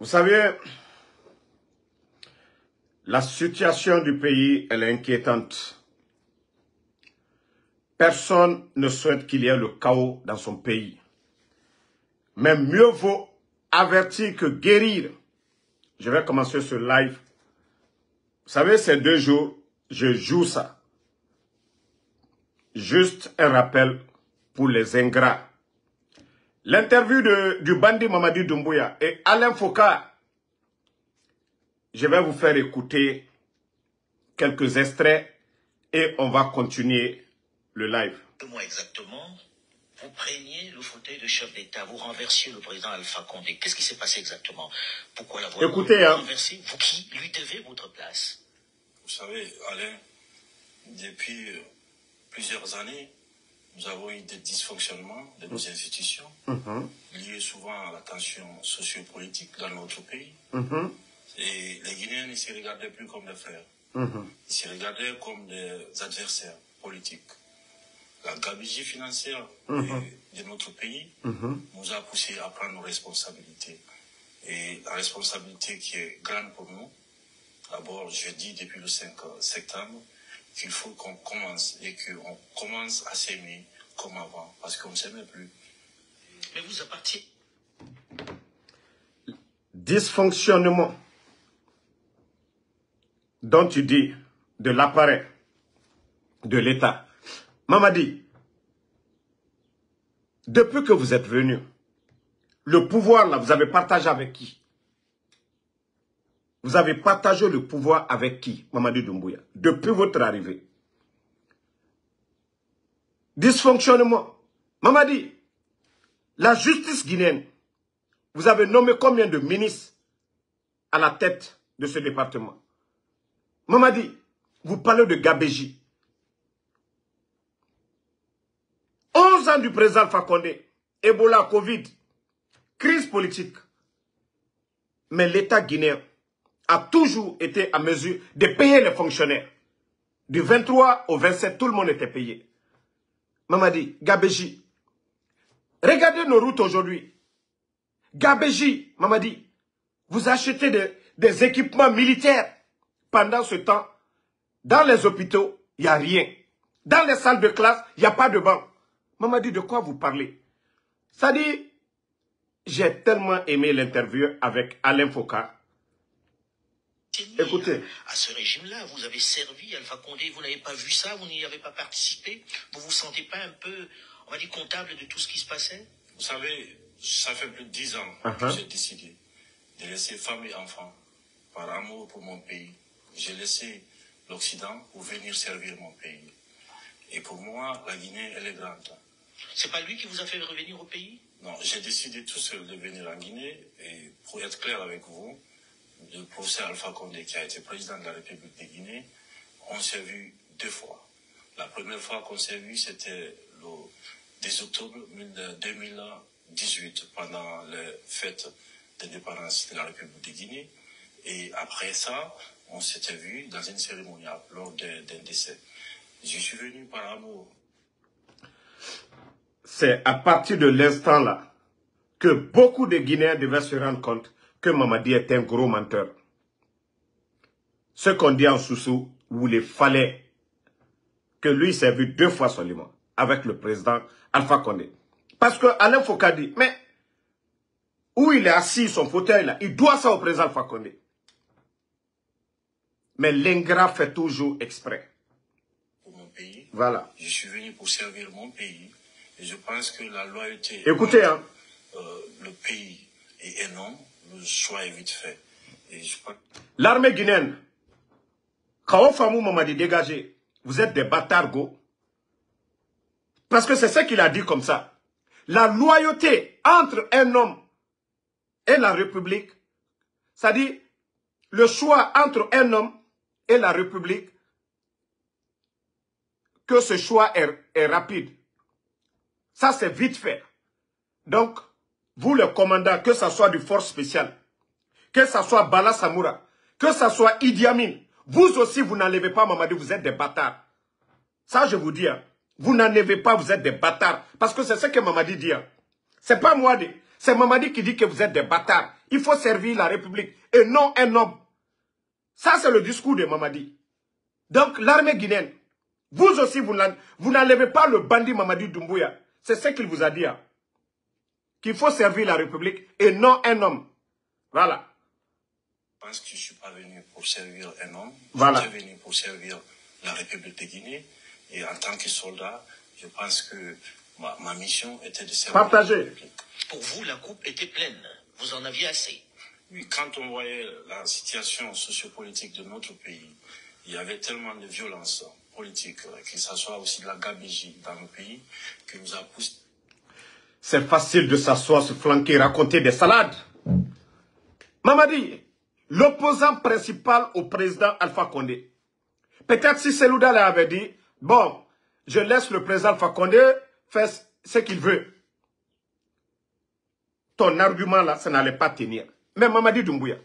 Vous savez, la situation du pays, elle est inquiétante. Personne ne souhaite qu'il y ait le chaos dans son pays. Mais mieux vaut avertir que guérir. Je vais commencer ce live. Vous savez, ces deux jours, je joue ça. Juste un rappel pour les ingrats. L'interview du bandit Mamadi Doumbouya et Alain Foucault. Je vais vous faire écouter quelques extraits et on va continuer le live. exactement, vous preniez le fauteuil de chef d'État, vous renversiez le président Alpha Condé. Qu'est-ce qui s'est passé exactement? Pourquoi l'avoir Écoutez, hein. renversé Vous qui lui devez votre place? Vous savez, Alain, depuis plusieurs années, nous avons eu des dysfonctionnements de nos institutions, Mhm, liés souvent à la tension sociopolitique dans notre pays. mhm, Et les Guinéens ne se regardaient plus comme des frères, ils se regardaient comme des adversaires politiques. La gabegie financière de, de notre pays nous a poussé à prendre nos responsabilités. Et la responsabilité qui est grande pour nous, d'abord, je dis depuis le 5 septembre, qu'il faut qu'on commence et qu'on commence à s'aimer comme avant, parce qu'on ne s'aimait plus. Mais vous appartiez. Dysfonctionnement dont tu dis de l'appareil de l'État. Mamadi, depuis que vous êtes venu, le pouvoir là, vous avez partagé avec qui? Vous avez partagé le pouvoir avec qui, Mamadi Doumbouya, depuis votre arrivée? Dysfonctionnement. Mamadi, la justice guinéenne, vous avez nommé combien de ministres à la tête de ce département? Mamadi, vous parlez de Gabéji. 11 ans du président Condé, Ebola, Covid, crise politique. Mais l'État guinéen a toujours été à mesure de payer les fonctionnaires. Du 23 au 27, tout le monde était payé. Mamadi, Gabéji. Regardez nos routes aujourd'hui. Gabéji, Mamadi, vous achetez des, équipements militaires. Pendant ce temps, dans les hôpitaux, il n'y a rien. Dans les salles de classe, il n'y a pas de banc. Mamadi, de quoi vous parlez? Ça dit, j'ai tellement aimé l'interview avec Alain Foucault. Écoutez. À ce régime-là, vous avez servi Alpha Condé, vous n'avez pas vu ça, vous n'y avez pas participé, vous vous sentez pas un peu, on va dire, comptable de tout ce qui se passait? Vous savez, ça fait plus de dix ans Uh-huh. que j'ai décidé de laisser femme et enfants par amour pour mon pays. J'ai laissé l'Occident pour venir servir mon pays. Et pour moi, la Guinée, elle est grande. C'est pas lui qui vous a fait revenir au pays? Non, j'ai décidé tout seul de venir en Guinée et pour être clair avec vous, le professeur Alpha Condé, qui a été président de la République de Guinée, on s'est vu deux fois. La première fois qu'on s'est vu, c'était le 10 octobre 2018, pendant les fêtes d'indépendance de la République de Guinée. Et après ça, on s'était vu dans une cérémonie lors d'un décès. Je suis venu par amour C'est à partir de l'instant là que beaucoup de Guinéens devaient se rendre compte que Mamadi est un gros menteur. Ce qu'on dit en sous-sous, où il fallait que lui s'est vu deux fois seulement avec le président Alpha Condé. Parce que Alain Foucault dit, mais où il est assis, son fauteuil là, il doit ça au président Alpha Condé. Mais l'ingrat fait toujours exprès. pour mon pays. Voilà. Je suis venu pour servir mon pays. Et je pense que la loyauté. Écoutez, hein, euh, le pays et un homme, le choix est vite fait. L'armée guinéenne, Kao Famou Mamadi dégagé, vous êtes des bâtards go. Parce que c'est ce qu'il a dit comme ça. La loyauté entre un homme et la République, c'est-à-dire le choix entre un homme et la République, que ce choix est rapide. Ça, c'est vite fait. Donc, vous, le commandant, que ce soit du force spéciale, que ce soit Bala Samoura, que ce soit Idi Amin, vous aussi, vous n'enlevez pas Mamadi, vous êtes des bâtards. Ça, je vous dis, hein, vous n'enlevez pas, vous êtes des bâtards. Parce que c'est ce que Mamadi dit. Hein. C'est pas moi, C'est Mamadi qui dit que vous êtes des bâtards. Il faut servir la République et non un homme. Ça, c'est le discours de Mamadi. Donc, l'armée guinéenne, vous aussi, vous n'enlevez pas le bandit Mamadi Doumbouya. C'est ce qu'il vous a dit. Hein. Qu'il faut servir la République et non un homme. Voilà. Je pense que je ne suis pas venu pour servir un homme. Voilà. Je suis venu pour servir la République de Guinée. Et en tant que soldat, je pense que ma, mission était de servir Partagez. la République. Pour vous, la coupe était pleine. Vous en aviez assez. Oui, quand on voyait la situation sociopolitique de notre pays, il y avait tellement de violence politique, que ce soit aussi de la gabégie dans le pays, que nous a poussé. C'est facile de s'asseoir, se flanquer, raconter des salades. Mamadi, l'opposant principal au président Alpha Condé. Peut-être si Selouda l'avait dit, bon, je laisse le président Alpha Condé faire ce qu'il veut. Ton argument là, ça n'allait pas tenir. Mais Mamadi Doumbouya,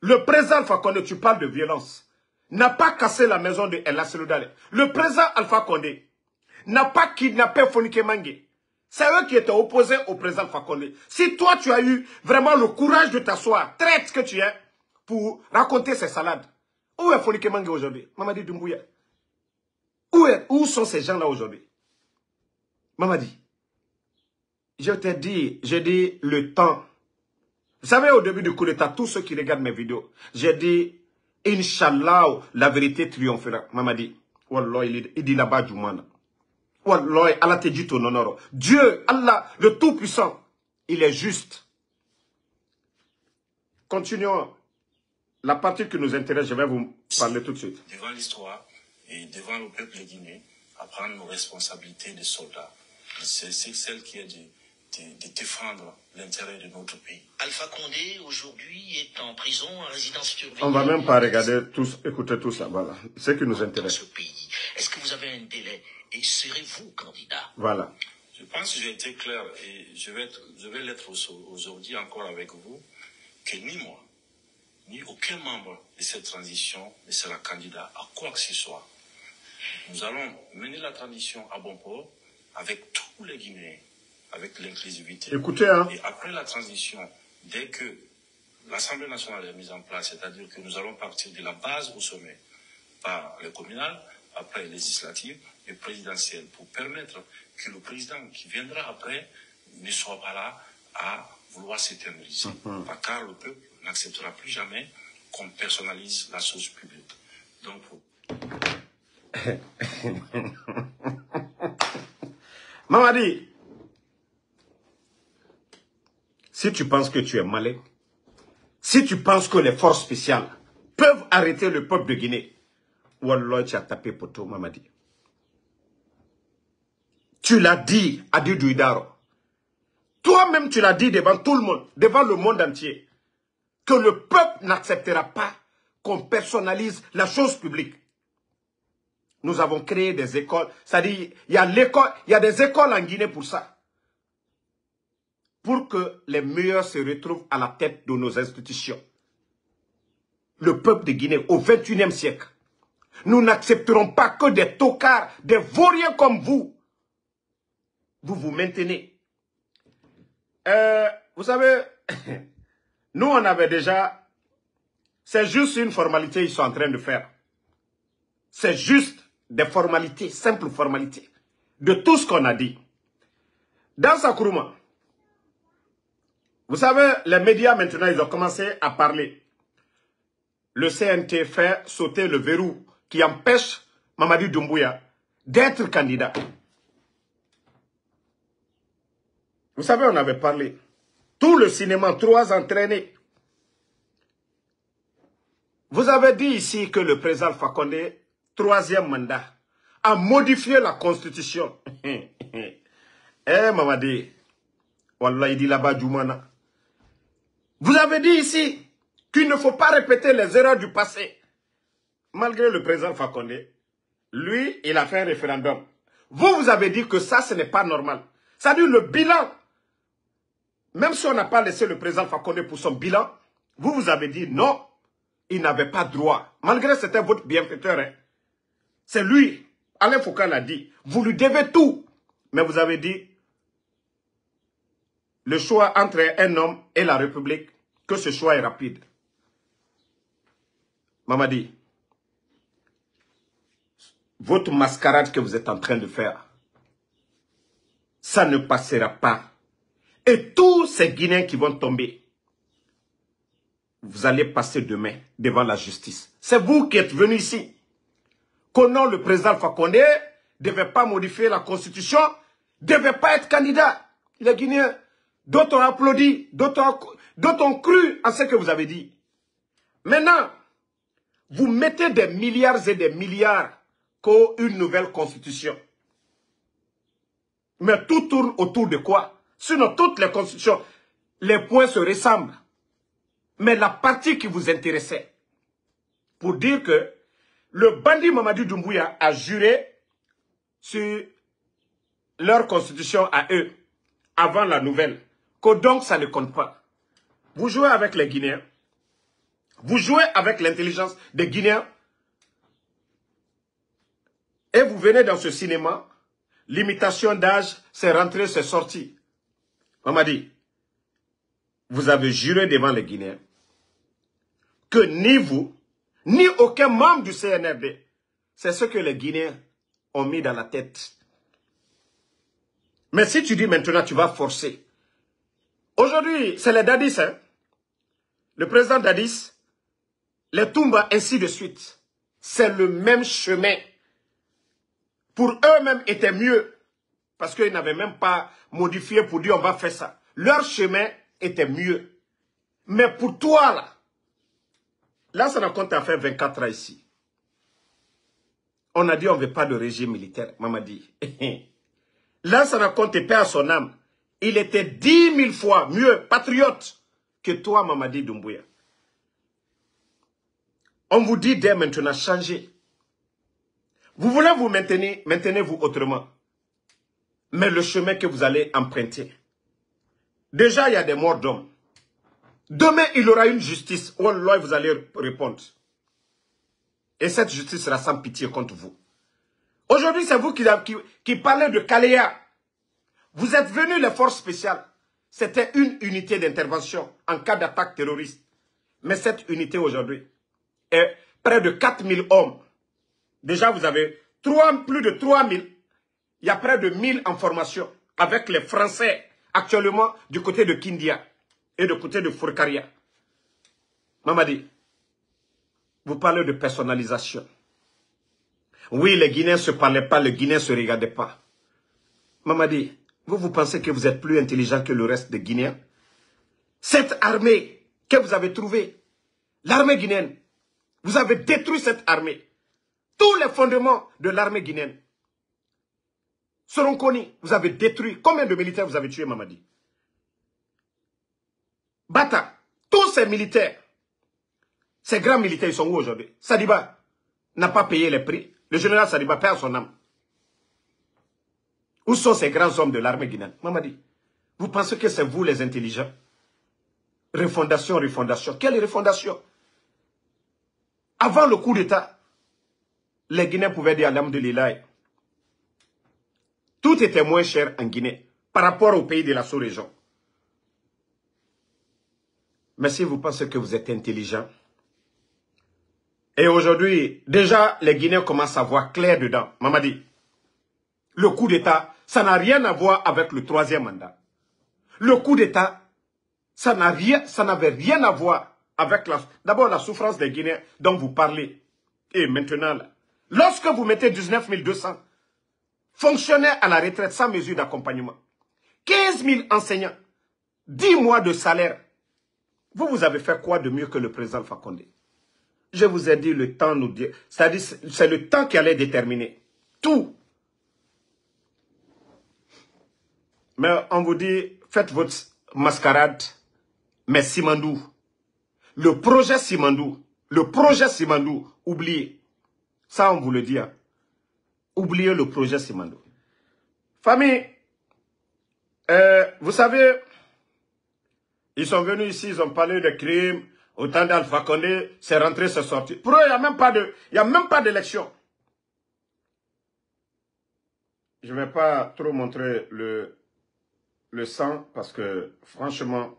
le président Alpha Condé, tu parles de violence, n'a pas cassé la maison de Ella Selouda. Le président Alpha Condé n'a pas kidnappé Fonike Mangé. C'est eux qui étaient opposés au président Fakonde. Si toi, tu as eu vraiment le courage de t'asseoir, traite que tu es, pour raconter ces salades, où est Fonike Mangé aujourd'hui? Mamadi Doumbouya. Où, est, où sont ces gens-là aujourd'hui? Mamadi, je t'ai dit, j'ai dit le temps. Vous savez, au début du coup d'état, tous ceux qui regardent mes vidéos, j'ai dit, Inch'Allah, la vérité triomphera. Mamadi, Wallah, il dit là-bas du Allah te dit ton honneur. Dieu, Allah, le Tout-Puissant, il est juste. Continuons. La partie qui nous intéresse, je vais vous parler tout de suite. Devant l'histoire et devant le peuple guinéen, à prendre nos responsabilités de soldats. C'est celle qui est de, de, de défendre l'intérêt de notre pays. Alpha Condé, aujourd'hui, est en prison, en résidence surveillée. On va même pas regarder tous, écouter tout ça, voilà. Ce qui nous dans intéresse. ce pays. Est-ce que vous avez un délai et serez-vous candidat Voilà. Je pense que j'ai été clair et je vais, être- je vais l'être au- aujourd'hui encore avec vous, que ni moi, ni aucun membre de cette transition ne sera candidat à quoi que ce soit. Nous allons mener la transition à bon port avec tous les Guinéens, avec l'inclusivité. Écoutez, hein. Et après la transition, dès que l'Assemblée nationale est mise en place, c'est-à-dire que nous allons partir de la base au sommet, par les communales, après les législatives et présidentielles, pour permettre que le président qui viendra après ne soit pas là à vouloir s'éterniser. Car le peuple n'acceptera plus jamais qu'on personnalise la chose publique. Donc, pour- Mamadi, si tu penses que tu es malin, si tu penses que les forces spéciales peuvent arrêter le peuple de Guinée, Wallah, tu as tapé poteau, Mamadi. Tu l'as dit à Didou Idaro. Toi-même, tu l'as dit devant tout le monde, devant le monde entier, que le peuple n'acceptera pas qu'on personnalise la chose publique. Nous avons créé des écoles. C'est-à-dire, il y a il y a des écoles en Guinée pour ça. Pour que les meilleurs se retrouvent à la tête de nos institutions. Le peuple de Guinée au 21e siècle. Nous n'accepterons pas que des tocards, des vauriens comme vous, vous vous maintenez. Euh, vous savez, nous on avait déjà, c'est juste une formalité ils sont en train de faire. C'est juste des formalités, simples formalités, de tout ce qu'on a dit. Dans Sakuruma, vous savez, les médias maintenant, ils ont commencé à parler. Le CNT fait sauter le verrou qui empêche Mamadi Doumbouya d'être candidat. Vous savez, on avait parlé. Tout le cinéma, trois entraînés. Vous avez dit ici que le président Fakonde, troisième mandat, a modifié la constitution. eh, Mamadi, Wallah, il dit là-bas, Djoumana. Vous avez dit ici qu'il ne faut pas répéter les erreurs du passé. Malgré le président Fakonde, lui, il a fait un référendum. Vous, vous avez dit que ça, ce n'est pas normal. C'est-à-dire le bilan. Même si on n'a pas laissé le président Fakonde pour son bilan, vous, vous avez dit non, il n'avait pas droit. Malgré c'était votre bienfaiteur. hein. C'est lui, Alain Foucault l'a dit. Vous lui devez tout. Mais vous avez dit, le choix entre un homme et la République, que ce choix est rapide. Mamadi, votre mascarade que vous êtes en train de faire, ça ne passera pas. Et tous ces Guinéens qui vont tomber, vous allez passer demain devant la justice. C'est vous qui êtes venus ici. Nom le président Fakonde ne devait pas modifier la constitution, ne devait pas être candidat. Les Guinéens, d'autres ont applaudi, d'autres ont, cru à ce que vous avez dit. Maintenant, vous mettez des milliards et des milliards une nouvelle constitution. Mais tout tourne autour de quoi? Sinon, toutes les constitutions, les points se ressemblent. Mais la partie qui vous intéressait, pour dire que le bandit Mamadou Doumbouya a juré sur leur constitution à eux, avant la nouvelle, que donc ça ne compte pas. Vous jouez avec les Guinéens, vous jouez avec l'intelligence des Guinéens, et vous venez dans ce cinéma, l'imitation d'âge, c'est rentré, c'est sorti. On m'a dit, vous avez juré devant les Guinéens que ni vous, ni aucun membre du CNRD, c'est ce que les Guinéens ont mis dans la tête. Mais si tu dis maintenant tu vas forcer, aujourd'hui c'est les Dadis, hein? le président Dadis, les Toumba, ainsi de suite. C'est le même chemin pour eux-mêmes était mieux. Parce qu'ils n'avaient même pas modifié pour dire on va faire ça. Leur chemin était mieux. Mais pour toi, là, là, ça n'a compte à faire 24 ans ici. On a dit on ne veut pas de régime militaire, maman dit. là, ça n'a compte pas à son âme. Il était dix mille fois mieux patriote que toi, Mamadi Doumbouya. On vous dit dès maintenant, changer. Vous voulez vous maintenir, maintenez-vous autrement. Mais le chemin que vous allez emprunter, déjà il y a des morts d'hommes. Demain, il y aura une justice. Oh là, vous allez répondre. Et cette justice sera sans pitié contre vous. Aujourd'hui, c'est vous qui, parlez de Kaléa. Vous êtes venus les forces spéciales. C'était une unité d'intervention en cas d'attaque terroriste. Mais cette unité aujourd'hui est près de 4000 hommes Déjà, vous avez plus de 3000. Il y a près de 1000 en formation avec les Français actuellement du côté de Kindia et du côté de Fourkaria. Mamadi, vous parlez de personnalisation. Oui, les Guinéens ne se parlaient pas, les Guinéens ne se regardaient pas. Mamadi, vous, vous pensez que vous êtes plus intelligent que le reste des Guinéens? Cette armée que vous avez trouvée, l'armée guinéenne, vous avez détruit cette armée tous les fondements de l'armée guinéenne seront connus. Vous avez détruit. Combien de militaires vous avez tués, Mamadi? Bata, tous ces militaires, ces grands militaires, ils sont où aujourd'hui? Sadiba n'a pas payé les prix. Le général Sadiba perd son âme. Où sont ces grands hommes de l'armée guinéenne? Mamadi, vous pensez que c'est vous les intelligents? Refondation, refondation. Quelle refondation? Avant le coup d'État, les Guinéens pouvaient dire Alhamdulillah. Tout était moins cher en Guinée par rapport au pays de la sous-région. Mais si vous pensez que vous êtes intelligent, et aujourd'hui, déjà, les Guinéens commencent à voir clair dedans. Mamadi, le coup d'État, ça n'a rien à voir avec le troisième mandat. Le coup d'État, ça n'avait rien à voir avec d'abord la souffrance des Guinéens dont vous parlez. Et maintenant, Lorsque vous mettez 19 200 fonctionnaires à la retraite sans mesure d'accompagnement, 15 000 enseignants, 10 mois de salaire, vous, vous avez fait quoi de mieux que le président Fakonde? Je vous ai dit, le temps nous dit, c'est le temps qui allait déterminer tout. Mais on vous dit, faites votre mascarade, mais Simandou, le projet Simandou, le projet Simandou, oubliez. Ça, on vous le dit. Hein. Oubliez le projet Simando. Famille, euh, vous savez, ils sont venus ici, ils ont parlé de crimes, autant d'Alpha Condé, c'est rentré, c'est sorti. Pour eux, il n'y a même pas de, même pas d'élection. Je ne vais pas trop montrer le, le sang parce que, franchement,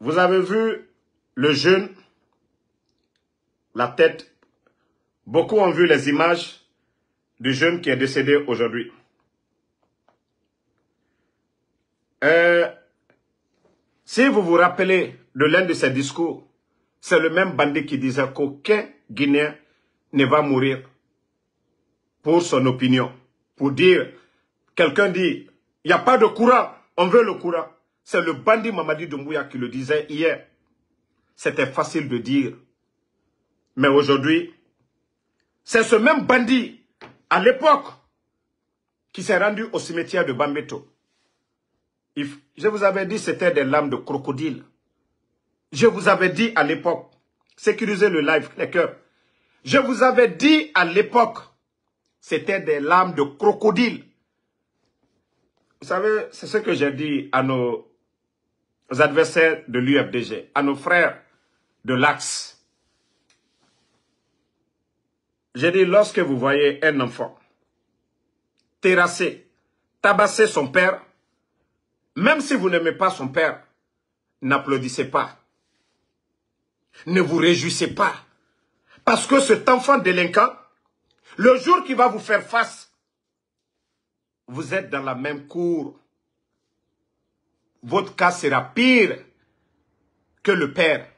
vous avez vu le jeune, la tête. Beaucoup ont vu les images du jeune qui est décédé aujourd'hui. Euh, si vous vous rappelez de l'un de ses discours, c'est le même bandit qui disait qu'aucun Guinéen ne va mourir pour son opinion. Pour dire, quelqu'un dit, il n'y a pas de courant, on veut le courant. C'est le bandit Mamadi Doumbouya qui le disait hier. C'était facile de dire. Mais aujourd'hui, c'est ce même bandit, à l'époque, qui s'est rendu au cimetière de Bambeto. Je vous avais dit c'était des lames de crocodile. Je vous avais dit à l'époque, sécurisez le live, les cœurs. Je vous avais dit à l'époque, c'était des lames de crocodile. Vous savez, c'est ce que j'ai dit à nos adversaires de l'UFDG, à nos frères de l'Axe. J'ai dit, lorsque vous voyez un enfant terrasser, tabasser son père, même si vous n'aimez pas son père, n'applaudissez pas. Ne vous réjouissez pas. Parce que cet enfant délinquant, le jour qu'il va vous faire face, vous êtes dans la même cour. Votre cas sera pire que le père.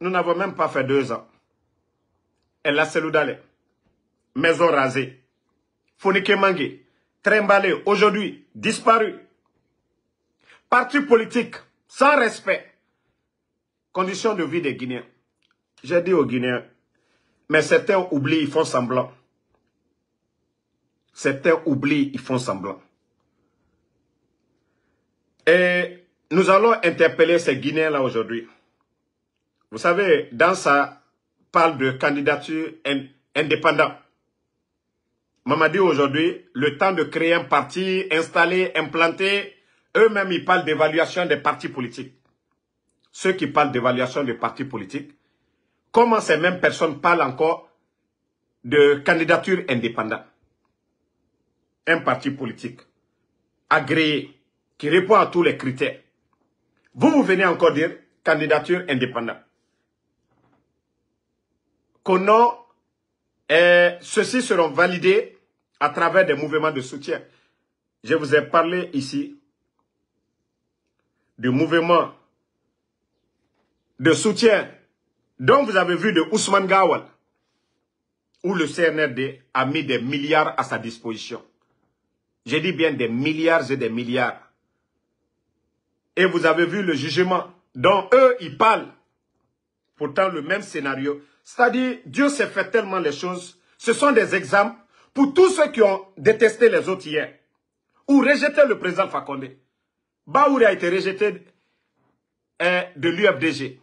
Nous n'avons même pas fait deux ans. Elle a Seloudale, maison rasée, Fonike Mangue, trimballé, aujourd'hui disparu. Parti politique, sans respect. Conditions de vie des Guinéens. J'ai dit aux Guinéens, mais certains oublient, ils font semblant. Certains oublient, ils font semblant. Et nous allons interpeller ces Guinéens-là aujourd'hui. Vous savez, dans ça, parle de candidature indépendante. Mamadi aujourd'hui, le temps de créer un parti, installer, implanter, eux-mêmes ils parlent d'évaluation des partis politiques. Ceux qui parlent d'évaluation des partis politiques, comment ces mêmes personnes parlent encore de candidature indépendante? Un parti politique agréé, qui répond à tous les critères. Vous, vous venez encore dire candidature indépendante. Et ceux-ci seront validés à travers des mouvements de soutien. Je vous ai parlé ici du mouvement de soutien dont vous avez vu de Ousmane Gawal, où le CNRD a mis des milliards à sa disposition. J'ai dit bien des milliards et des milliards. Et vous avez vu le jugement dont eux, ils parlent. Pourtant, le même scénario. C'est-à-dire, Dieu s'est fait tellement les choses. Ce sont des exemples pour tous ceux qui ont détesté les autres hier. Ou rejeté le président Fakonde. Baouri a été rejeté euh, de l'UFDG.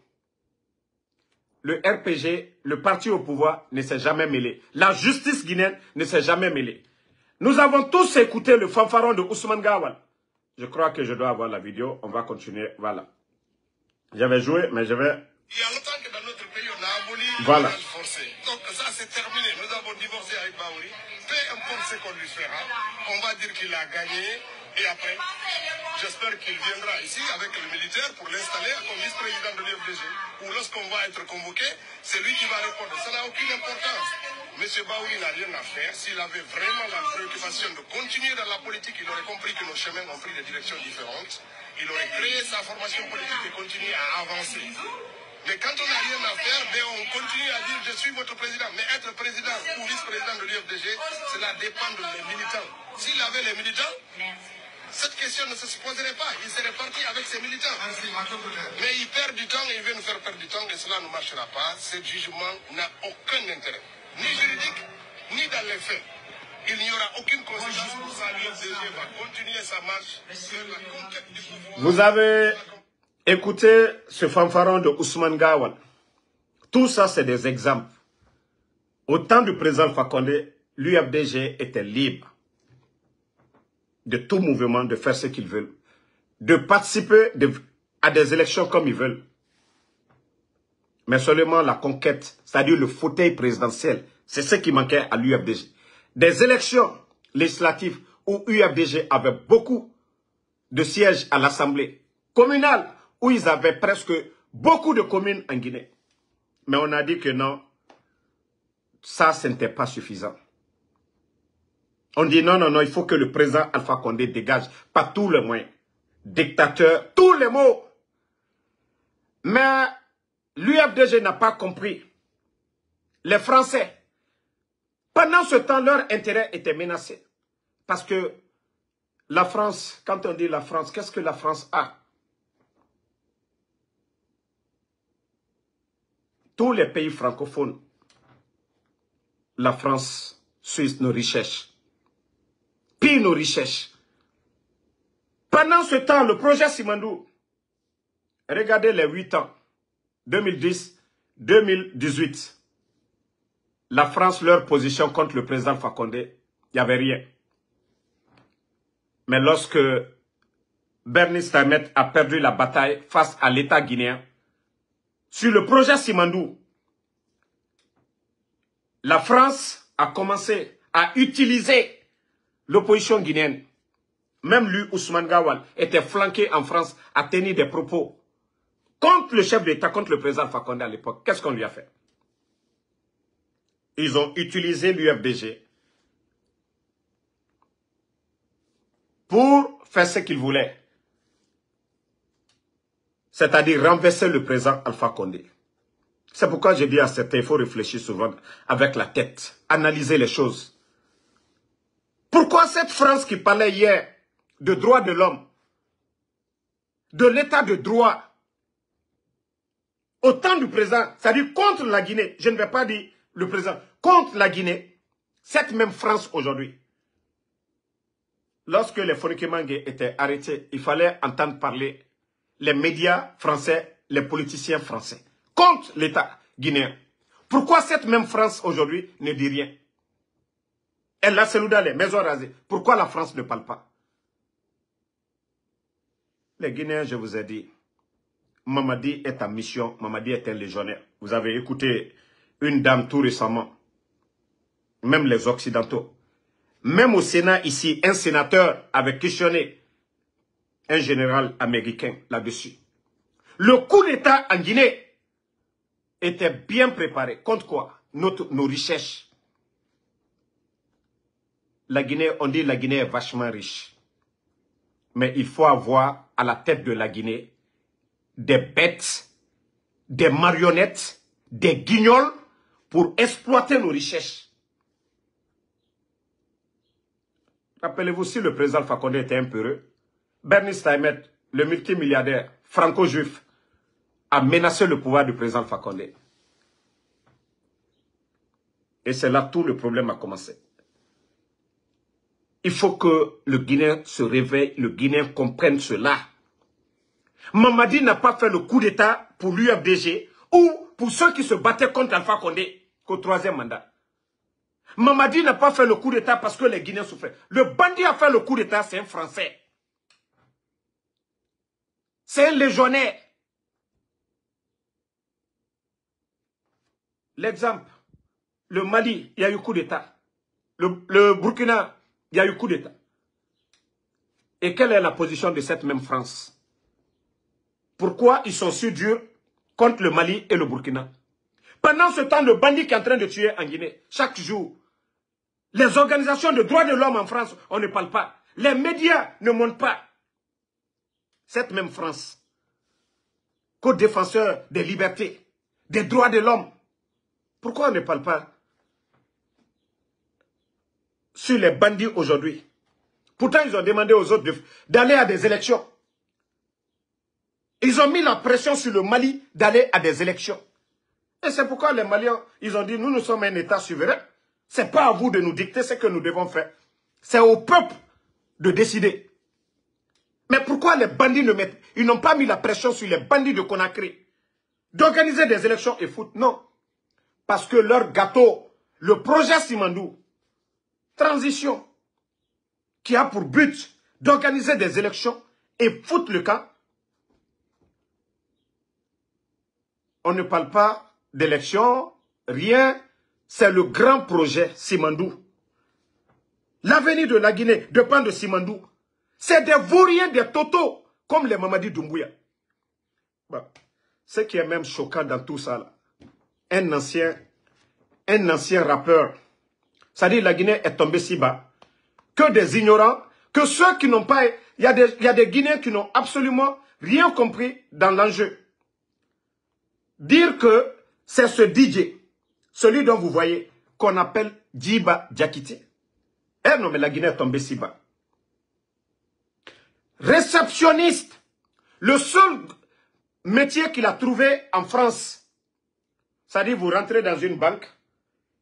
Le RPG, le parti au pouvoir, ne s'est jamais mêlé. La justice guinéenne ne s'est jamais mêlée. Nous avons tous écouté le fanfaron de Ousmane Gawal. Je crois que je dois avoir la vidéo. On va continuer. Voilà. J'avais joué, mais je vais... Il y a longtemps que dans notre pays, on a aboli Voilà. le mariage forcé. Donc ça, c'est terminé. Nous avons divorcé avec Baouri. Peu importe ce qu'on lui fera, on va dire qu'il a gagné. Et après, j'espère qu'il viendra ici avec le militaire pour l'installer comme vice-président de l'UFDG. Ou lorsqu'on va être convoqué, c'est lui qui va répondre. Ça n'a aucune importance. Monsieur Baouri n'a rien à faire. S'il avait vraiment la préoccupation de continuer dans la politique, il aurait compris que nos chemins ont pris des directions différentes. Il aurait créé sa formation politique et continué à avancer. Mais quand on n'a rien à faire, ben on continue à dire je suis votre président. Mais être président ou vice-président de l'UFDG, cela dépend des militants. S'il avait les militants, cette question ne se poserait pas. Il serait parti avec ses militants. Mais il perd du temps et il veut nous faire perdre du temps et cela ne marchera pas. Ce jugement n'a aucun intérêt, ni juridique, ni dans les faits. Il n'y aura aucune conséquence pour ça. L'UFDG va continuer sa marche vers la conquête du pouvoir. Vous avez écouté ce fanfaron de Ousmane Gawal. Tout ça, c'est des exemples. Au temps du président Fakonde, l'UFDG était libre de tout mouvement, de faire ce qu'ils veulent, de participer à des élections comme ils veulent. Mais seulement la conquête, c'est-à-dire le fauteuil présidentiel, c'est ce qui manquait à l'UFDG. Des élections législatives où UFDG avait beaucoup de sièges à l'Assemblée communale, où ils avaient presque beaucoup de communes en Guinée. Mais on a dit que non, ça, ce n'était pas suffisant. On dit non, non, non, il faut que le président Alpha Condé dégage par tous les moyens. Dictateur, tous les mots. Mais l'UFDG n'a pas compris. Les Français, pendant ce temps, leur intérêt était menacé. Parce que la France, quand on dit la France, qu'est-ce que la France a? Tous les pays francophones, la France suisse nos richesses, pille nos richesses. Pendant ce temps, le projet Simandou, regardez les 8 ans, 2010, 2018, la France, leur position contre le président Fakonde, il n'y avait rien. Mais lorsque Bernie Stamet a perdu la bataille face à l'État guinéen, sur le projet Simandou, la France a commencé à utiliser l'opposition guinéenne. Même lui, Ousmane Gawal, était flanqué en France à tenir des propos contre le chef d'État, contre le président Fakonde à l'époque. Qu'est-ce qu'on lui a fait? Ils ont utilisé l'UFDG pour faire ce qu'ils voulaient. C'est-à-dire renverser le président Alpha Condé. C'est pourquoi je dis à certains, il faut réfléchir souvent avec la tête, analyser les choses. Pourquoi cette France qui parlait hier de droits de l'homme, de l'état de droit, au temps du président, c'est-à-dire contre la Guinée, je ne vais pas dire le président, contre la Guinée, cette même France aujourd'hui, lorsque les Fonikemangue étaient arrêtés, il fallait entendre parler les médias français, les politiciens français, contre l'État guinéen. Pourquoi cette même France aujourd'hui ne dit rien? Elle a dans les maisons rasées. Pourquoi la France ne parle pas? Les Guinéens, je vous ai dit, Mamadi est en mission, Mamadi est un légionnaire. Vous avez écouté une dame tout récemment, même les Occidentaux. Même au Sénat ici, un sénateur avait questionné un général américain là-dessus. Le coup d'État en Guinée était bien préparé. Contre quoi? Notre, Nos richesses. La Guinée, on dit la Guinée est vachement riche. Mais il faut avoir à la tête de la Guinée des bêtes, des marionnettes, des guignols pour exploiter nos richesses. Rappelez-vous, si le président Fakonde était un Bernie Steinmetz, le multimilliardaire franco-juif, a menacé le pouvoir du président Fakonde. Et c'est là tout le problème a commencé. Il faut que le Guinéen se réveille, le Guinéen comprenne cela. Mamadi n'a pas fait le coup d'État pour l'UFDG ou pour ceux qui se battaient contre Alpha Condé qu'au troisième mandat. Mamadi n'a pas fait le coup d'État parce que les Guinéens souffraient. Le bandit a fait le coup d'État, c'est un Français. C'est un légionnaire. L'exemple, le Mali, il y a eu coup d'État. Le, Burkina, il y a eu coup d'État. Et quelle est la position de cette même France? Pourquoi ils sont si durs contre le Mali et le Burkina? Pendant ce temps, le bandit qui est en train de tuer en Guinée, chaque jour, les organisations de droits de l'homme en France, on ne parle pas. Les médias ne montent pas cette même France, co-défenseur des libertés, des droits de l'homme, pourquoi on ne parle pas sur les bandits aujourd'hui? Pourtant, ils ont demandé aux autres d'aller à des élections. Ils ont mis la pression sur le Mali d'aller à des élections. Et c'est pourquoi les Maliens, ils ont dit, nous, nous sommes un État souverain. Ce n'est pas à vous de nous dicter ce que nous devons faire. C'est au peuple de décider. Mais pourquoi les bandits ne mettent... Ils n'ont pas mis la pression sur les bandits de Conakry d'organiser des élections et foot. Non. Parce que leur gâteau, le projet Simandou, transition, qui a pour but d'organiser des élections et foutre le camp, on ne parle pas d'élections, rien. C'est le grand projet Simandou. L'avenir de la Guinée dépend de Simandou. C'est des vauriens, des totos, comme les Mamadi Doumbouya. ce qui est même choquant dans tout ça, un ancien, rappeur, dit la Guinée est tombée si bas, que des ignorants, que ceux qui n'ont pas... Il y, a des, y a des Guinéens qui n'ont absolument rien compris dans l'enjeu. Dire que c'est ce DJ, celui dont vous voyez, qu'on appelle Djiba Diakité. Eh non, mais la Guinée est tombée si bas. Réceptionniste. Le seul métier qu'il a trouvé en France. C'est-à-dire, vous rentrez dans une banque,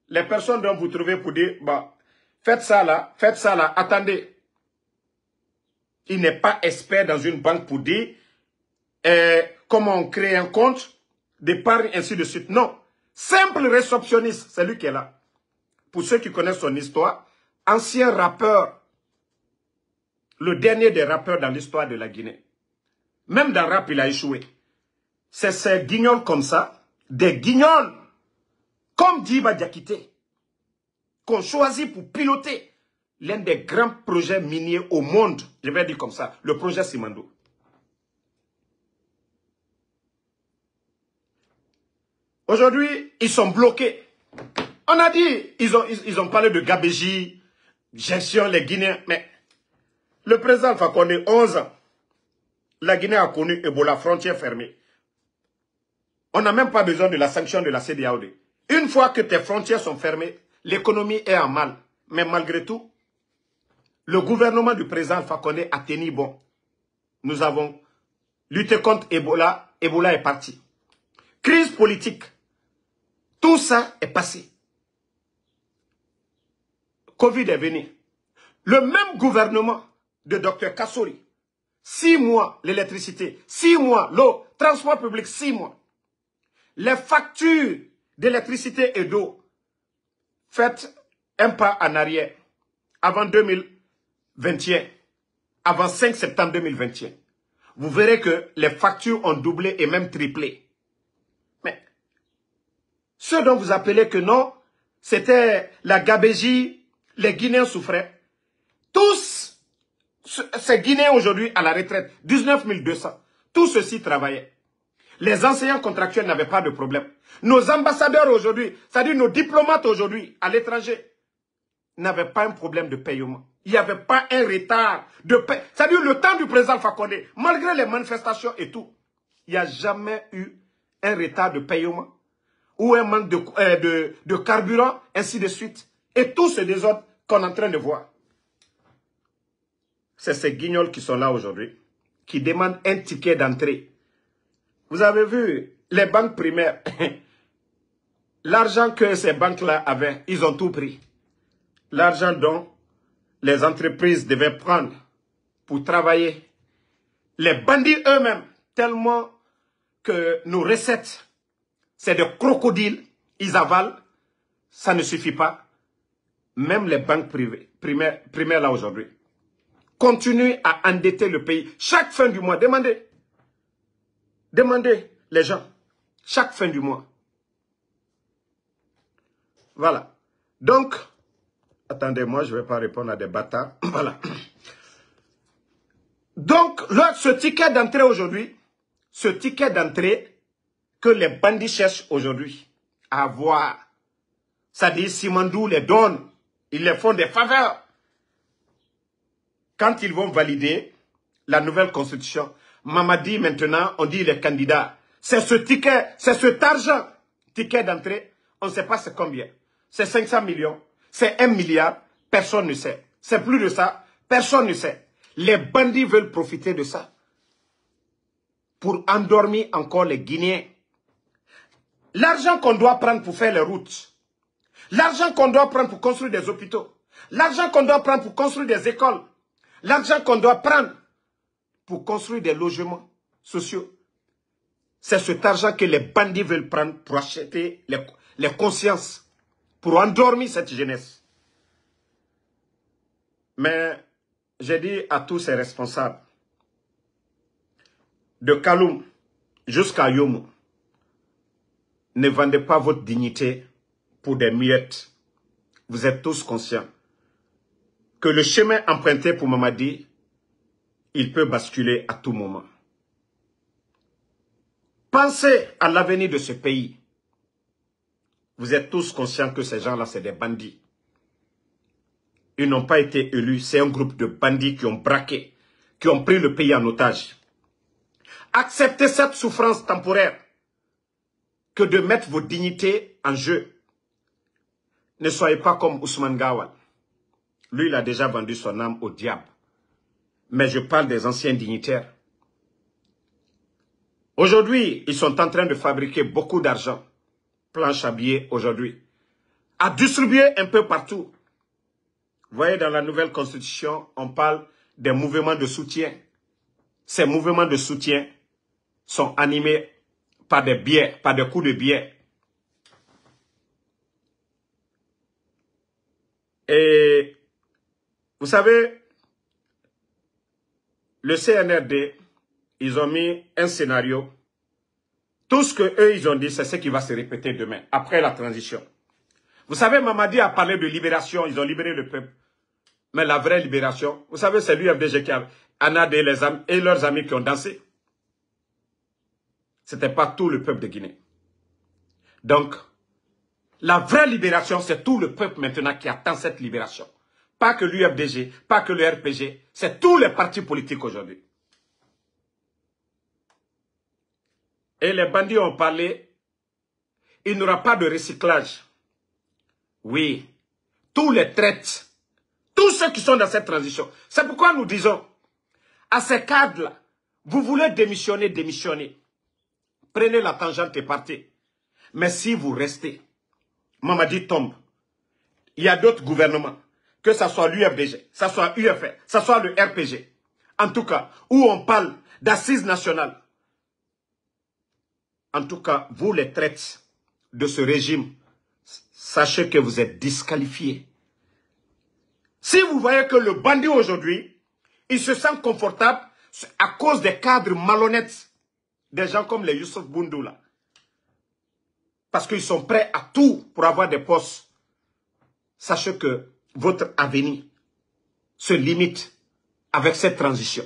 les personnes dont vous trouvez pour dire, bah, faites ça là, faites ça là, attendez. Il n'est pas expert dans une banque pour dire eh, comment on crée un compte d'épargne, ainsi de suite. Non. Simple réceptionniste, c'est lui qui est là. Pour ceux qui connaissent son histoire, ancien rappeur, le dernier des rappeurs dans l'histoire de la Guinée. Même dans le rap, il a échoué. C'est ces guignols comme ça, des guignols, comme Diba Diakité, qu'on choisit pour piloter l'un des grands projets miniers au monde, je vais dire comme ça, le projet Simando. Aujourd'hui, ils sont bloqués. On a dit, ils ont, ils, ont parlé de Gabéji, gestion, les Guinéens. Mais le président Alpha 11 ans. La Guinée a connu Ebola, frontière fermée. On n'a même pas besoin de la sanction de la CDAOD. Une fois que tes frontières sont fermées, l'économie est en mal. Mais malgré tout, le gouvernement du président Alpha a tenu bon. Nous avons lutté contre Ebola. Ebola est parti. Crise politique. Tout ça est passé. Covid est venu. Le même gouvernement de Dr Kassori, six mois l'électricité, six mois l'eau, transport public, six mois. Les factures d'électricité et d'eau, faites un pas en arrière avant 2021, avant 5 septembre 2021. Vous verrez que les factures ont doublé et même triplé. Ceux dont vous appelez que non, c'était la gabégie, les Guinéens souffraient. Tous ces Guinéens aujourd'hui à la retraite, 19 200, tous ceux-ci travaillaient. Les enseignants contractuels n'avaient pas de problème. Nos ambassadeurs aujourd'hui, c'est-à-dire nos diplomates aujourd'hui à l'étranger, n'avaient pas un problème de paiement. Il n'y avait pas un retard de paie. C'est-à-dire le temps du président Fakonde, malgré les manifestations et tout, il n'y a jamais eu un retard de paiement ou un manque euh, de, de, carburant, ainsi de suite. Et tout ce désordre qu'on est en train de voir. C'est ces guignols qui sont là aujourd'hui, qui demandent un ticket d'entrée. Vous avez vu, les banques primaires, l'argent que ces banques-là avaient, ils ont tout pris. L'argent dont les entreprises devaient prendre pour travailler. Les bandits eux-mêmes, tellement que nos recettes c'est des crocodiles, ils avalent, ça ne suffit pas. Même les banques privées, primaires, primaires là aujourd'hui, continuent à endetter le pays. Chaque fin du mois, demandez. Demandez les gens. Chaque fin du mois. Voilà. Donc, attendez, moi je ne vais pas répondre à des bâtards. voilà. Donc, ce ticket d'entrée aujourd'hui, ce ticket d'entrée, que les bandits cherchent aujourd'hui à avoir. Dit, Simandou les donne, ils les font des faveurs. Quand ils vont valider la nouvelle constitution, Mamadi maintenant, on dit les candidats. C'est ce ticket, c'est cet argent, ticket d'entrée, on ne sait pas c'est combien. C'est 500 millions, c'est 1 milliard, personne ne sait. C'est plus de ça, personne ne sait. Les bandits veulent profiter de ça pour endormir encore les Guinéens. L'argent qu'on doit prendre pour faire les routes, l'argent qu'on doit prendre pour construire des hôpitaux, l'argent qu'on doit prendre pour construire des écoles, l'argent qu'on doit prendre pour construire des logements sociaux, c'est cet argent que les bandits veulent prendre pour acheter les, consciences, pour endormir cette jeunesse. Mais j'ai dit à tous ces responsables, de Kaloum jusqu'à Yomo, ne vendez pas votre dignité pour des miettes. Vous êtes tous conscients que le chemin emprunté pour Mamadi, il peut basculer à tout moment. Pensez à l'avenir de ce pays. Vous êtes tous conscients que ces gens-là, c'est des bandits. Ils n'ont pas été élus. C'est un groupe de bandits qui ont braqué, qui ont pris le pays en otage. Acceptez cette souffrance temporaire que de mettre vos dignités en jeu. Ne soyez pas comme Ousmane Gawal. Lui, il a déjà vendu son âme au diable. Mais je parle des anciens dignitaires. Aujourd'hui, ils sont en train de fabriquer beaucoup d'argent. Planche à billets aujourd'hui. À distribuer un peu partout. Vous voyez, dans la nouvelle constitution, on parle des mouvements de soutien. Ces mouvements de soutien sont animés par des billets, par des coups de billets. Et vous savez, le CNRD, ils ont mis un scénario. Tout ce que eux ils ont dit, c'est ce qui va se répéter demain, après la transition. Vous savez, Mamadi a parlé de libération, ils ont libéré le peuple. Mais la vraie libération, vous savez, c'est l'UFDG qui a, Anad et, les amis, et leurs amis qui ont dansé. Ce n'était pas tout le peuple de Guinée. Donc, la vraie libération, c'est tout le peuple maintenant qui attend cette libération. Pas que l'UFDG, pas que le RPG, c'est tous les partis politiques aujourd'hui. Et les bandits ont parlé, il n'y aura pas de recyclage. Oui, tous les traites, tous ceux qui sont dans cette transition. C'est pourquoi nous disons, à ces cadres-là, vous voulez démissionner, démissionner. Prenez la tangente et partez. Mais si vous restez, Mamadi tombe. Il y a d'autres gouvernements, que ce soit l'UFDG, que ce soit UFR, que ce soit le RPG. En tout cas, où on parle d'assises nationales. En tout cas, vous les traites de ce régime, sachez que vous êtes disqualifiés. Si vous voyez que le bandit aujourd'hui, il se sent confortable à cause des cadres malhonnêtes, des gens comme les Youssef Boundou là. Parce qu'ils sont prêts à tout pour avoir des postes. Sachez que votre avenir se limite avec cette transition.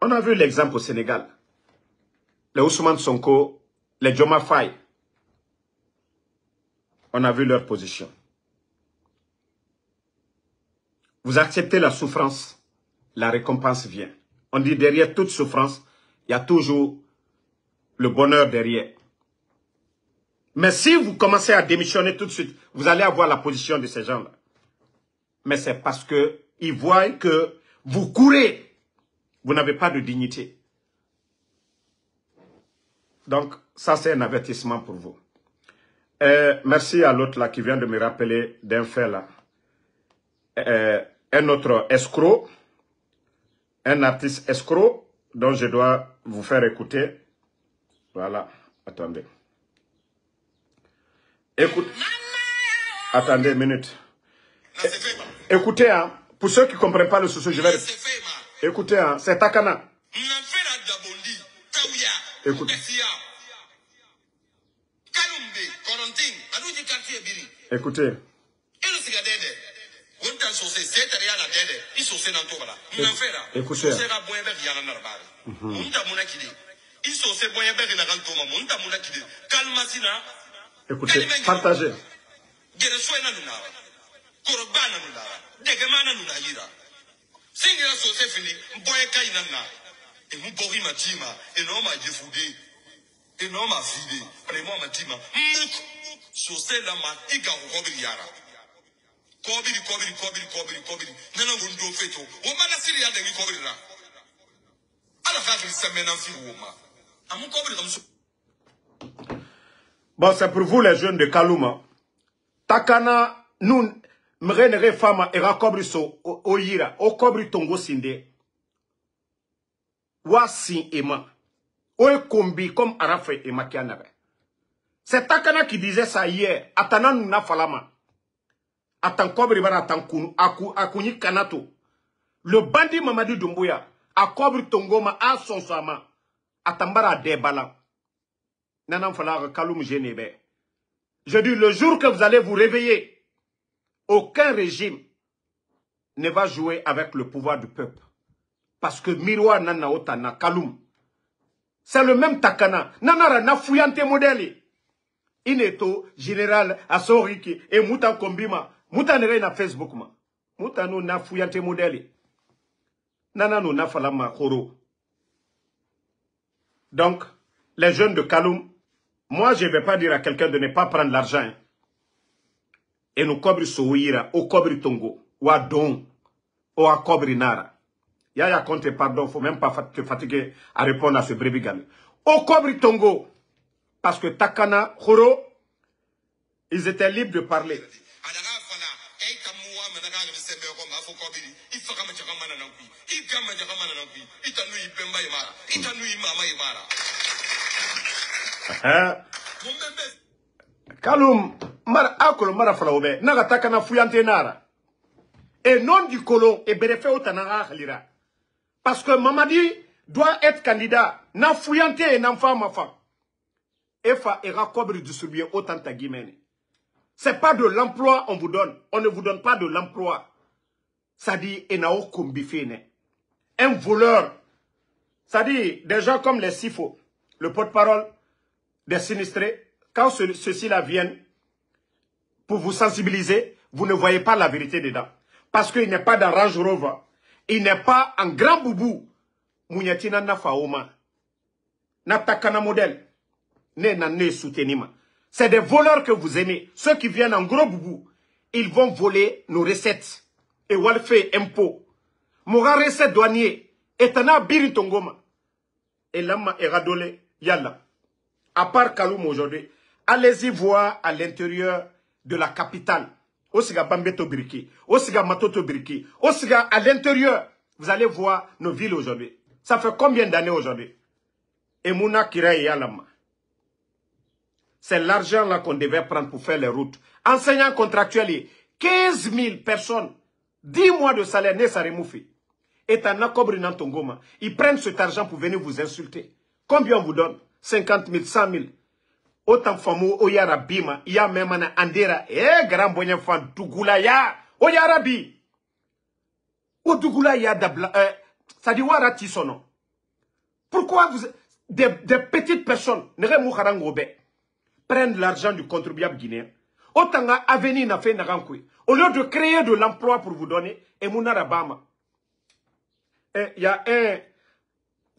On a vu l'exemple au Sénégal. Les Ousmane Sonko, les Joma Faye. On a vu leur position. Vous acceptez la souffrance, la récompense vient. On dit derrière toute souffrance, il y a toujours le bonheur derrière. Mais si vous commencez à démissionner tout de suite, vous allez avoir la position de ces gens-là. Mais c'est parce que ils voient que vous courez. Vous n'avez pas de dignité. Donc, ça c'est un avertissement pour vous. Euh, merci à l'autre là qui vient de me rappeler d'un fait là. Euh, un autre escroc, un artiste escroc dont je dois vous faire écouter. Voilà, attendez. Écoute, attendez une minute. Écoutez, hein, pour ceux qui ne comprennent pas le souci, je vais... Écoutez, hein, c'est Takana. Écoutez. Écoutez. Écoutez. Écoutez, partagez. na la. Bon, c'est pour vous les jeunes de Kaluma. Takana, nous, mrenere fama era so oyira, o kobri tongo sinde. Wasi ema. Oe kombi comme arafe ema kianabe. C'est Takana qui disait ça hier. Atana nuna falama. Atan kobri bana atan kunu, aku, akuni kanato. Le bandit Mamadi Doumbouya, a kobri tongo ma, a son sama. Atambara debala. Je dis, le jour que vous allez vous réveiller, aucun régime ne va jouer avec le pouvoir du peuple. Parce que Mirwa Nana Otana Kaloum, c'est le même Takana. Nanara na fuyante modèle. Ineto, général Asoriki et Moutan Kombima. Moutan na Facebook ma. Moutan no na fuyante modèle. Nana no na falama khoro. Donc, les jeunes de Kaloum, moi je ne vais pas dire à quelqu'un de ne pas prendre l'argent. Et nous cobri Souira, au cobri Tongo, ou à Don, ou à cobri Nara. Yaya compte pardon, faut même pas te fatiguer à répondre à ce brévigal. Au cobri Tongo, parce que Takana, Khoro, ils étaient libres de parler. Hein? Kaloum, mara, akolo mara falaobe, naga Takana fuyante Nara. Et non du colon, et Berefe Otanaga Khalira. Parce que Mamadi doit être candidat. N'a fuyante et femme ma femme. Efa era cobri distribuer autant ta guimene. C'est pas de l'emploi on vous donne. On ne vous donne pas de l'emploi. Ça dit, enao kombifene. Un voleur. Ça dit, des gens comme les Sifo, le porte-parole des sinistrés, quand ce- ceux-ci-là viennent pour vous sensibiliser, vous ne voyez pas la vérité dedans. Parce qu'il n'est pas dans Range Rover. Il n'est pas en grand boubou. Mouniatina na faoma. Modèle. Ne soutenima. C'est des voleurs que vous aimez. Ceux qui viennent en gros boubou. Ils vont voler nos recettes. Et walfe impôt. Moga recette douanier. Etana biri tongoma. Et lama eradole yalla à part Kaloum aujourd'hui, allez-y voir à l'intérieur de la capitale. Osiga Bambeto Biriki, Osiga Matoto Biriki, Osiga à l'intérieur. Vous allez voir nos villes aujourd'hui. Ça fait combien d'années aujourd'hui? Et Mouna Kira et Yalama. C'est l'argent là qu'on devait prendre pour faire les routes. Enseignants contractuels, 15 000 personnes, 10 mois de salaire, ne saremoufi. Et tongoma. Ils prennent cet argent pour venir vous insulter. Combien on vous donne? 50 000, 100 000. Autant famu oyara bima, ya memana andera, eh, grand bonyen fan, dugula ya, oyara bi. O dugula ya ça dit wara tisono. Pourquoi vous, des, des petites personnes, nere mouharangobe, prennent l'argent du contribuable guinéen, autant à avenir n'a fait narankui, au lieu de créer de l'emploi pour vous donner, et mounara bama. Eh, Il y a un,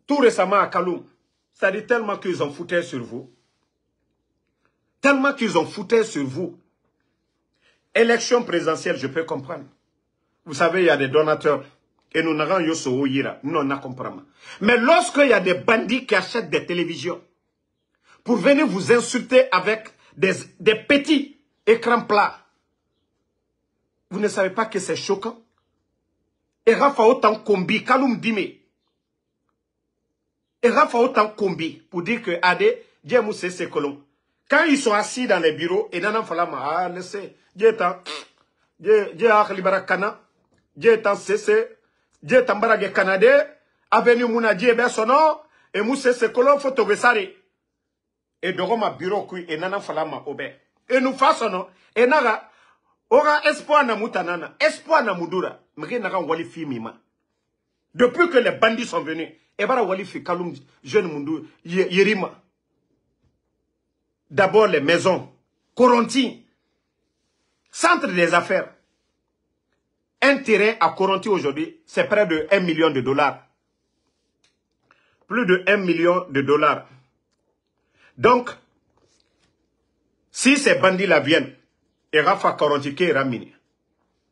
tout récemment à Kaloum, ça dit tellement qu'ils ont foutu sur vous. Tellement qu'ils ont foutu sur vous. Élection présidentielle, je peux comprendre. Vous savez, il y a des donateurs. Et nous n'avons yoso yira. Non, on comprend. Mais lorsqu'il y a des bandits qui achètent des télévisions pour venir vous insulter avec des, des petits écrans plats, vous ne savez pas que c'est choquant. Et Rafa autant combi, Kaloum Dime. Et Rafa autant combi pour dire que Ade, Dieu c'est ses colons. Quand ils sont assis dans les bureaux, et Nanan Falama, ah, laissez, Dieu est en, Dieu, a libéré Kana, Dieu est en CC, Dieu est en Barage Canadé, avenue Mouna Dieu est et Mousse ses colons, faut te Et Doroma bureau, kui, et Nanan Falama, obé. Et nous façonnons, et Nara, aura espoir na mutanana, espoir na mudura, mre naga wali fi mima. Depuis que les bandits sont venus, ebara wali fi kaloum jeune mundu ye- yerima. D'abord les maisons, Coronti, centre des affaires. Un terrain à Coronti aujourd'hui, c'est près de 1 million de dollars. Plus de 1 million de dollars. Donc, si ces bandits-là viennent, era fa karonti ke era mini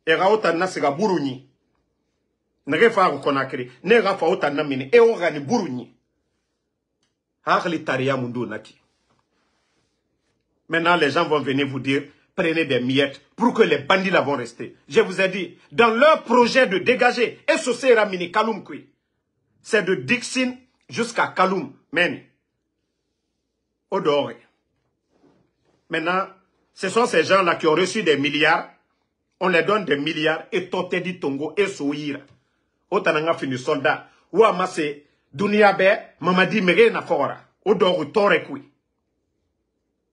era ota na siga e naki maintenant les gens vont venir vous dire prenez des miettes pour que les bandits là vont rester. Je vous ai dit dans leur projet de dégager et ce sera mini kalum kui c'est de Dixon jusqu'à Kaloum men au dehors Maintenant, ce sont ces gens-là qui ont reçu des milliards. On les donne des milliards et tote di tongo et souira. Otananga fini soldat. Ou amase dunia be mamadi mege na fora. O tore kui.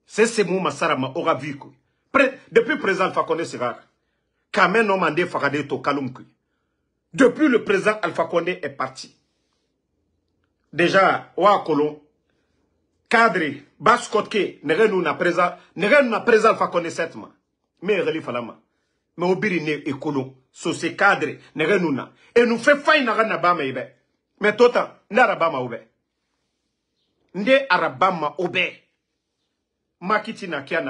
C'est ce mot masara ma aura vu kui. Pre- Depuis présent Fakonde Sirar. Kamen no mande fakade to kalum kui. Depuis le président Alpha Condé est parti. Déjà, Wa Kolon, cadre, Baskotke, Nerenu na président, Nerenu na président Alpha Condé sept mois. Mais Reli Falama. Mais Obiri ne et Kolon, so se cadre, Nerenu na. Et nous fait faille na na bama arabama oube. Makiti na kia.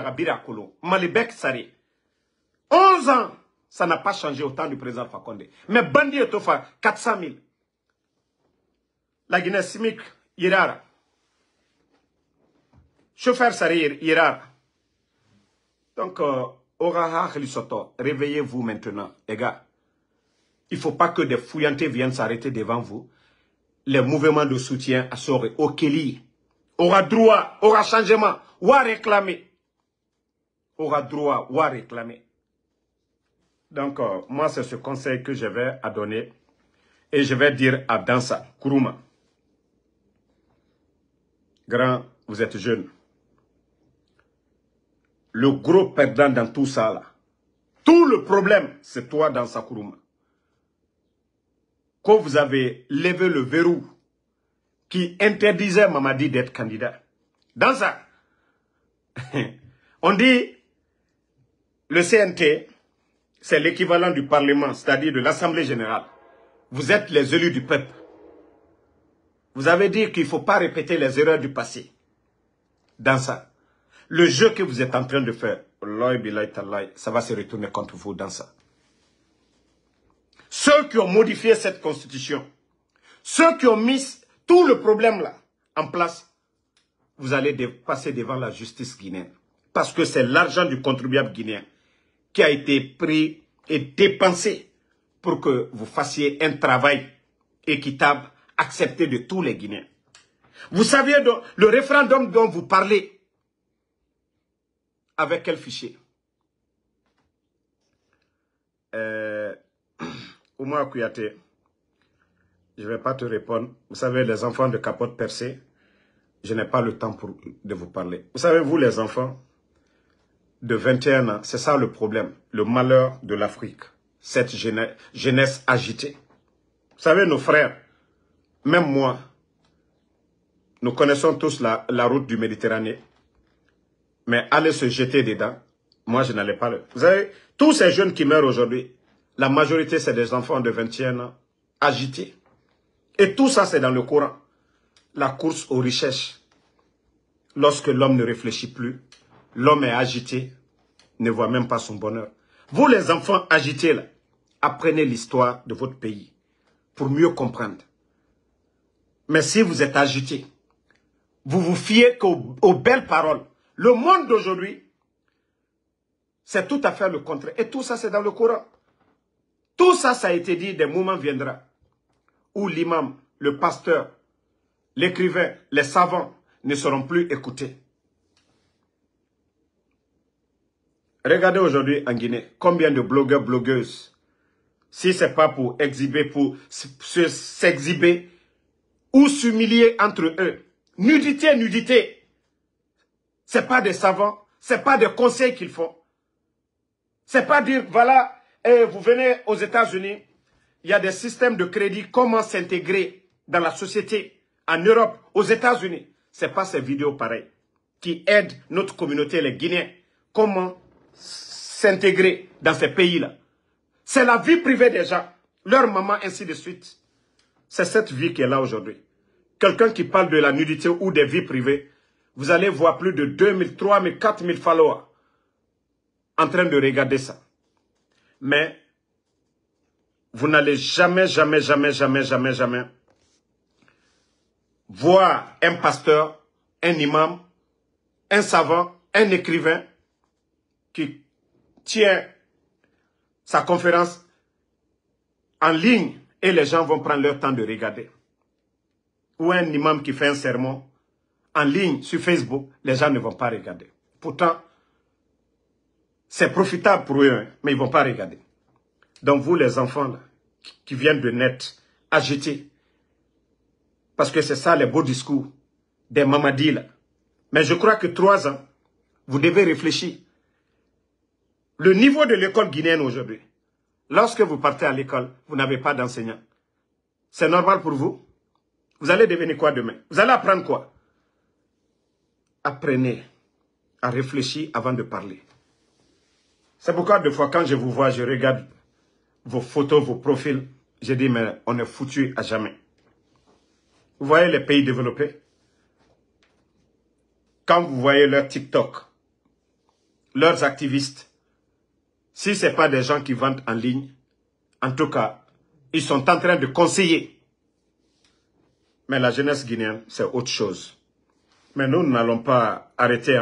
Malibek sari. 11 ans, ça n'a pas changé au temps du président Fakonde. Mais Bandi est 400 000. La Guinée Simic, Yirara. Chauffeur Sari, Yirara. Donc, euh, réveillez-vous maintenant, les gars. Il ne faut pas que des fouillantés viennent s'arrêter devant vous. Les mouvements de soutien à Soré, au aura droit, aura changement, ou à réclamer. Aura droit, ou à réclamer. Donc, euh, moi, c'est ce conseil que je vais à donner. Et je vais dire à Dansa, Kuruma. Grand, vous êtes jeune. Le gros perdant dans tout ça, là, tout le problème, c'est toi, Dansa Kuruma. Quand vous avez levé le verrou qui interdisait Mamadi d'être candidat. Dans ça, on dit le CNT, c'est l'équivalent du Parlement, c'est-à-dire de l'Assemblée générale. Vous êtes les élus du peuple. Vous avez dit qu'il ne faut pas répéter les erreurs du passé. Dans ça, le jeu que vous êtes en train de faire, ça va se retourner contre vous dans ça. Ceux qui ont modifié cette constitution, ceux qui ont mis tout le problème là en place, vous allez passer devant la justice guinéenne. Parce que c'est l'argent du contribuable guinéen qui a été pris et dépensé pour que vous fassiez un travail équitable, accepté de tous les Guinéens. Vous saviez le référendum dont vous parlez, avec quel fichier? Euh, Oumar Kouyaté, je ne vais pas te répondre. Vous savez, les enfants de capote percée, je n'ai pas le temps pour, de vous parler. Vous savez, vous les enfants, de 21 ans, c'est ça le problème, le malheur de l'Afrique, cette jeunesse, jeunesse agitée. Vous savez, nos frères, même moi, nous connaissons tous la, la route du Méditerranée, mais aller se jeter dedans, moi je n'allais pas le... Vous savez, tous ces jeunes qui meurent aujourd'hui, la majorité c'est des enfants de 21 ans, agités. Et tout ça c'est dans le Coran. La course aux richesses. Lorsque l'homme ne réfléchit plus, L'homme est agité, ne voit même pas son bonheur. Vous les enfants agités là, apprenez l'histoire de votre pays pour mieux comprendre. Mais si vous êtes agité, vous vous fiez qu'aux belles paroles. Le monde d'aujourd'hui, c'est tout à fait le contraire. Et tout ça, c'est dans le Coran. Tout ça, ça a été dit, des moments viendra où l'imam, le pasteur, l'écrivain, les savants ne seront plus écoutés. Regardez aujourd'hui en Guinée, combien de blogueurs, blogueuses, si ce n'est pas pour exhiber, pour s'exhiber ou s'humilier entre eux. Nudité, nudité. Ce n'est pas des savants, ce n'est pas des conseils qu'ils font. Ce n'est pas dire, voilà, eh, vous venez aux États-Unis, il y a des systèmes de crédit, comment s'intégrer dans la société, en Europe, aux États-Unis. Ce n'est pas ces vidéos pareilles qui aident notre communauté, les Guinéens. Comment s'intégrer dans ces pays-là. C'est la vie privée des gens, leur maman, ainsi de suite. C'est cette vie qui est là aujourd'hui. Quelqu'un qui parle de la nudité ou des vies privées, vous allez voir plus de 2000, 3000, 4000 followers en train de regarder ça. Mais vous n'allez jamais, jamais, jamais, jamais, jamais, jamais voir un pasteur, un imam, un savant, un écrivain qui tient sa conférence en ligne et les gens vont prendre leur temps de regarder. Ou un imam qui fait un sermon en ligne sur Facebook, les gens ne vont pas regarder. Pourtant, c'est profitable pour eux, hein, mais ils ne vont pas regarder. Donc vous, les enfants là, qui viennent de net, agités, parce que c'est ça les beaux discours des mamadis là. Mais je crois que trois ans, vous devez réfléchir. Le niveau de l'école guinéenne aujourd'hui, Lorsque vous partez à l'école, vous n'avez pas d'enseignant. C'est normal pour vous? Vous allez devenir quoi demain? Vous allez apprendre quoi? Apprenez à réfléchir avant de parler. C'est pourquoi des fois quand je vous vois, je regarde vos photos, vos profils, je dis mais on est foutu à jamais. Vous voyez les pays développés? Quand vous voyez leurs TikTok, leurs activistes, si ce n'est pas des gens qui vendent en ligne, en tout cas, ils sont en train de conseiller. Mais la jeunesse guinéenne, c'est autre chose. Mais nous n'allons pas arrêter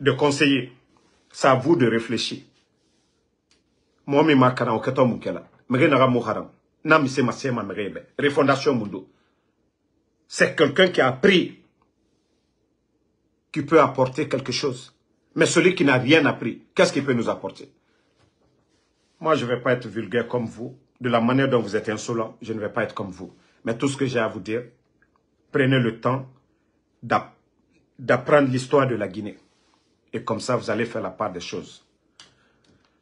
de conseiller. C'est à vous de réfléchir. Moi, je Refondation Mundo. C'est quelqu'un qui a appris, qui peut apporter quelque chose. Mais celui qui n'a rien appris, qu'est-ce qu'il peut nous apporter? Moi, je ne vais pas être vulgaire comme vous. De la manière dont vous êtes insolent, je ne vais pas être comme vous. Mais tout ce que j'ai à vous dire, prenez le temps d'apprendre l'histoire de la Guinée. Et comme ça, vous allez faire la part des choses.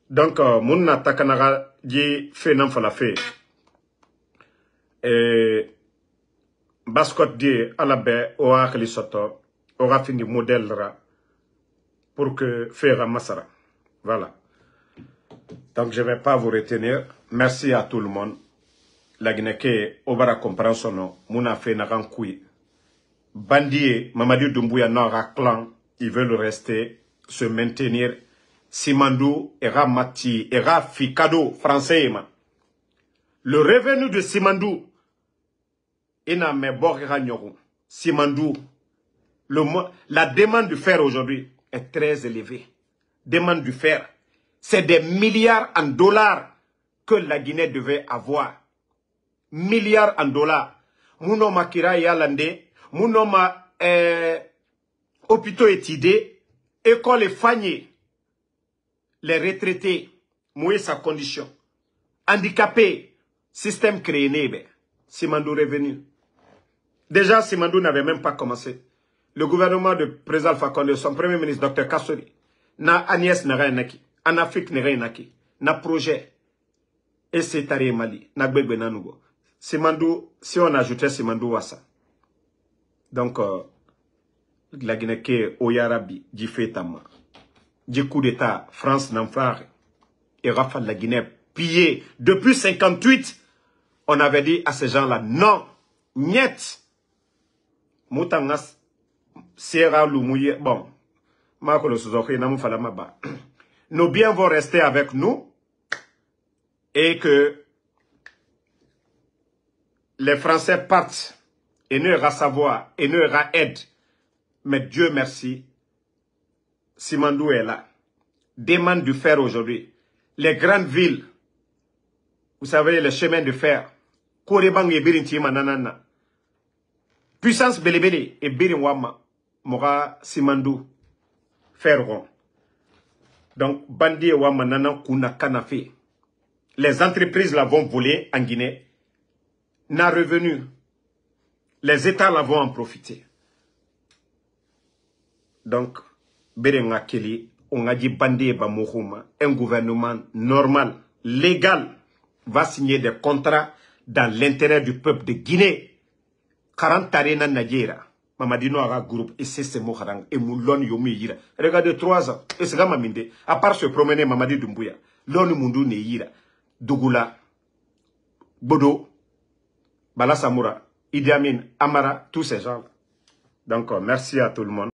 Donc, Mouna Takanaga dit fait non la fait. Et Bascot dit à la baie, au soto, aura fini modèle pour que faire Massara. Voilà. Donc, je ne vais pas vous retenir. Merci à tout le monde. La Guinée, Obara comprend son nom. Mouna fait Naran Koui. Bandie, Mamadou Doumbouya, Nora Clan, ils veulent rester, se maintenir. Simandou, Era Mati, Era Fikado, français. Le revenu de Simandou, Ina Meborera Nyoru. Simandou, la demande du fer aujourd'hui est très élevée. Demande du fer. C'est des milliards en dollars que la Guinée devait avoir. Milliards en dollars. Mounoma Kira Yalande, Mounoma eh, hôpitaux étidés, école fagnées, les retraités, mouiller sa condition. Handicapés, système créé, Simandou revenu. Déjà, Simandou n'avait même pas commencé. Le gouvernement de président Condé, son premier ministre, Dr Kassori, na Agnès Naki, en Afrique Naki, na projet, et c'est Mali, na Gbegbe. Simandou, si on ajoutait Simandou à ça. Donc, euh, la Guinée ke Oyarabi, Djifetama, du coup d'État, France Namfar, et Rafa la Guinée pillé. Depuis 58, on avait dit à ces gens-là, non, niet. Moutangas, Sierra Lumouye, bon, nos biens vont rester avec nous et que les Français partent et ne aura savoir et ne aura aide. Mais Dieu merci, Simandou est là. Demande du fer aujourd'hui. Les grandes villes, vous savez, les chemins de fer, Korebang et Birintima nanana. Puissance belebele et Birinwama, Mora Simandou, feront. Donc, Bandi et Wama nanan kuna kanafe. Les entreprises l'avont volé en Guinée. N'a revenu. Les États l'avont en profité. Donc, Berenga on a dit Bandi et un gouvernement normal, légal, va signer des contrats dans l'intérêt du peuple de Guinée. 40 na Nigeria. Mamadino a groupe et c'est ce mot et moulon yomi. Regardez trois ans. Et c'est maminde. À part se promener Mamadi Dumbuya. L'on mundu ne. Bodo. Bala Samoura. Idi Amin. Amara. Tous ces gens-là. Donc, merci à tout le monde.